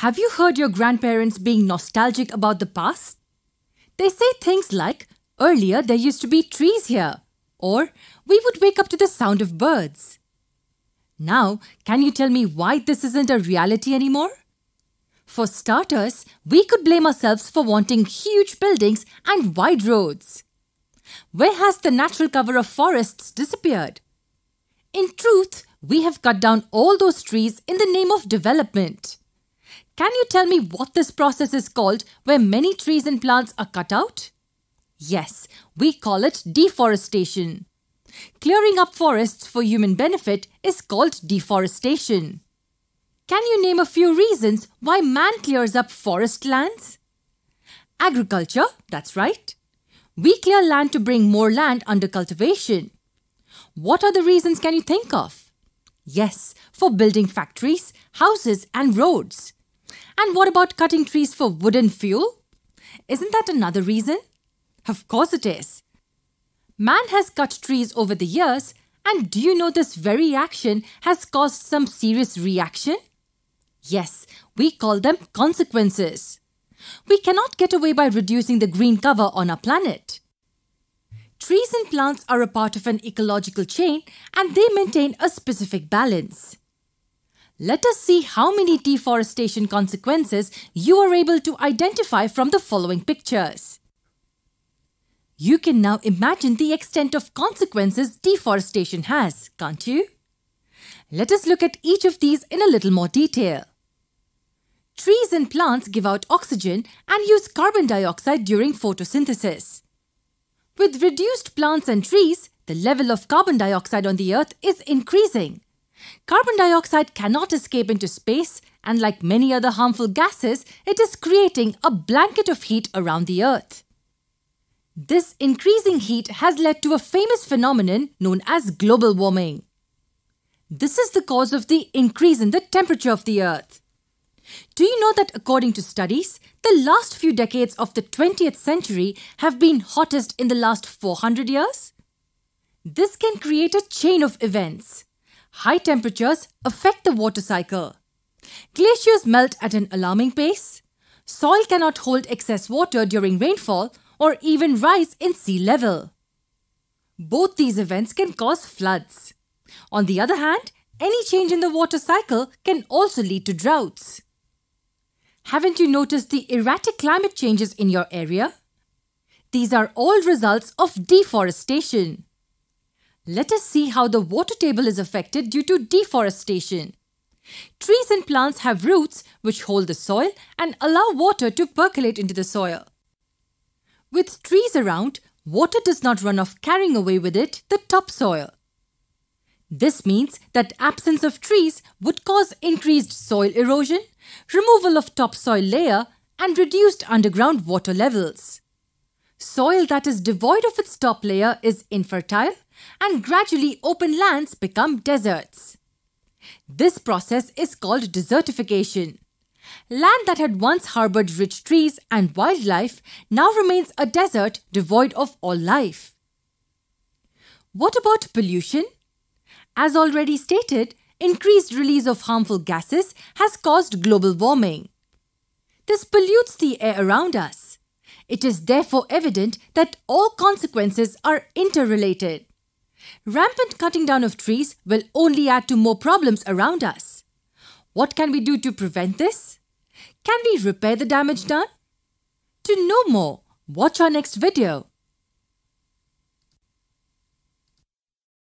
Have you heard your grandparents being nostalgic about the past? They say things like, earlier there used to be trees here, or we would wake up to the sound of birds. Now, can you tell me why this isn't a reality anymore? For starters, we could blame ourselves for wanting huge buildings and wide roads. Where has the natural cover of forests disappeared? In truth, we have cut down all those trees in the name of development. Can you tell me what this process is called where many trees and plants are cut out? Yes, we call it deforestation. Clearing up forests for human benefit is called deforestation. Can you name a few reasons why man clears up forest lands? Agriculture, that's right. We clear land to bring more land under cultivation. What other reasons can you think of? Yes, for building factories, houses, and roads. And what about cutting trees for wood and fuel? Isn't that another reason? Of course it is. Man has cut trees over the years, and do you know this very action has caused some serious reaction? Yes, we call them consequences. We cannot get away by reducing the green cover on our planet. Trees and plants are a part of an ecological chain and they maintain a specific balance. Let us see how many deforestation consequences you are able to identify from the following pictures. You can now imagine the extent of consequences deforestation has, can't you? Let us look at each of these in a little more detail. Trees and plants give out oxygen and use carbon dioxide during photosynthesis. With reduced plants and trees, the level of carbon dioxide on the earth is increasing. Carbon dioxide cannot escape into space, and like many other harmful gases, it is creating a blanket of heat around the earth. This increasing heat has led to a famous phenomenon known as global warming. This is the cause of the increase in the temperature of the Earth. Do you know that according to studies, the last few decades of the 20th century have been hottest in the last 400 years? This can create a chain of events. High temperatures affect the water cycle. Glaciers melt at an alarming pace. Soil cannot hold excess water during rainfall or even rise in sea level. Both these events can cause floods. On the other hand, any change in the water cycle can also lead to droughts. Haven't you noticed the erratic climate changes in your area? These are all results of deforestation. Let us see how the water table is affected due to deforestation. Trees and plants have roots which hold the soil and allow water to percolate into the soil. With trees around, water does not run off carrying away with it the topsoil. This means that absence of trees would cause increased soil erosion, removal of topsoil layer and reduced underground water levels. Soil that is devoid of its top layer is infertile and gradually open lands become deserts. This process is called desertification. Land that had once harbored rich trees and wildlife now remains a desert devoid of all life. What about pollution? As already stated, increased release of harmful gases has caused global warming. This pollutes the air around us. It is therefore evident that all consequences are interrelated. Rampant cutting down of trees will only add to more problems around us. What can we do to prevent this? Can we repair the damage done? To know more, watch our next video.